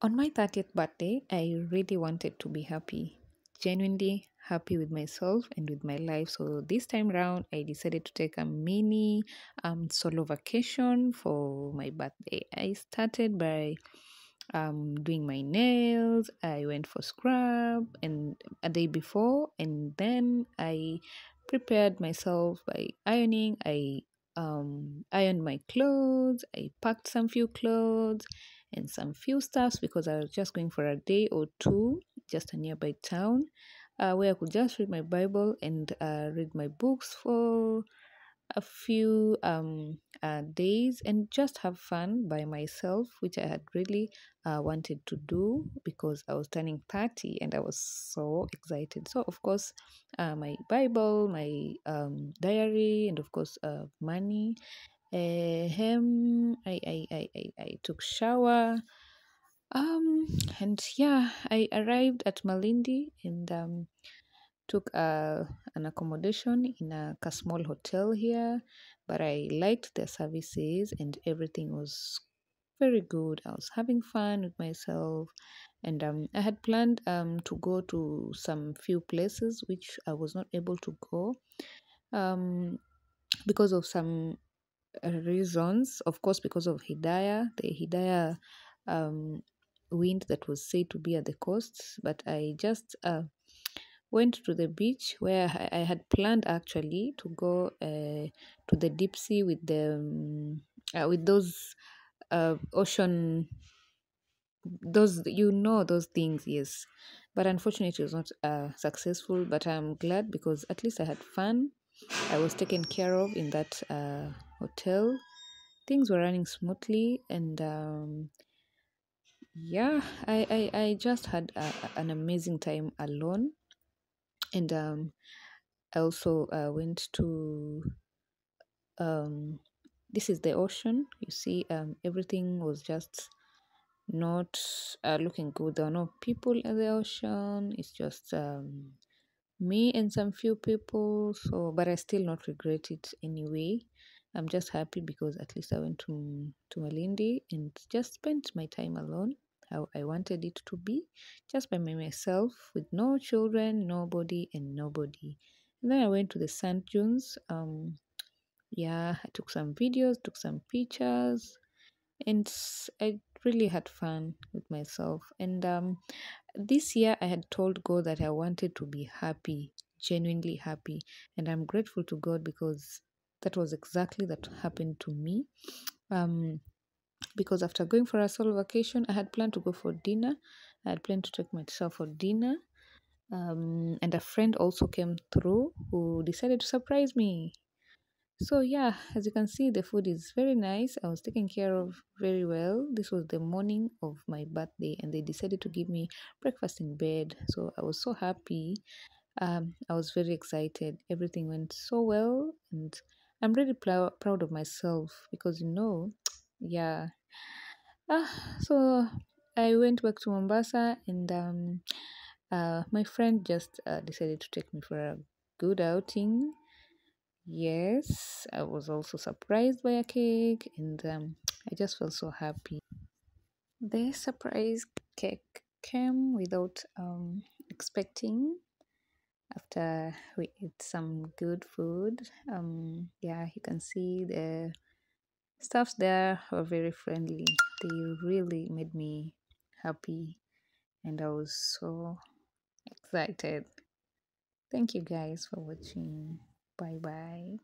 On my 30th birthday, I really wanted to be happy, genuinely happy with myself and with my life. So this time round, I decided to take a mini um, solo vacation for my birthday. I started by um, doing my nails. I went for scrub and a day before, and then I prepared myself by ironing. I um, ironed my clothes. I packed some few clothes and some few stuffs because I was just going for a day or two, just a nearby town, uh, where I could just read my Bible and uh, read my books for a few um, uh, days and just have fun by myself, which I had really uh, wanted to do because I was turning 30 and I was so excited. So, of course, uh, my Bible, my um, diary, and of course, uh, money. Him, I, I, I, I, I took shower. Um, and yeah, I arrived at Malindi and um, took uh, an accommodation in a, a small hotel here, but I liked their services and everything was very good. I was having fun with myself, and um, I had planned um, to go to some few places which I was not able to go um, because of some reasons. Of course, because of Hidaya, the Hidaya um, wind that was said to be at the coast, but I just uh, went to the beach where I, I had planned actually to go uh, to the deep sea with the um, uh, with those uh, ocean those you know those things yes. But unfortunately it was not uh, successful. But i'm glad because at least i had fun i was taken care of in that uh, hotel. Things were running smoothly and um, yeah I, I i just had a, an amazing time alone. And um i also uh, went to um this is the ocean you see um everything was just not uh, looking good. There are no people in the ocean. It's just um me and some few people so but i still not regret it anyway. I'm just happy because at least i went to to malindi and just spent my time alone how i wanted it to be just by myself with no children nobody and nobody. And then i went to the sand dunes um yeah i took some videos took some pictures and i really had fun with myself. And um this year I had told God that I wanted to be happy, genuinely happy. And I'm grateful to God because that was exactly that happened to me. Um, because after going for a solo vacation, I had planned to go for dinner. I had planned to take myself for dinner. Um, and a friend also came through who decided to surprise me. So yeah, as you can see, the food is very nice. I was taken care of very well. This was the morning of my birthday, and they decided to give me breakfast in bed. So I was so happy. Um, I was very excited. Everything went so well, and I'm really pl- proud of myself because you know, yeah. Ah, so I went back to Mombasa, and um, uh, my friend just uh, decided to take me for a good outing Yes, I was also surprised by a cake and um, I just felt so happy. The surprise cake came without um, expecting after we ate some good food. Um, yeah, you can see the staffs there were very friendly. They really made me happy and I was so excited. Thank you guys for watching. Bye bye.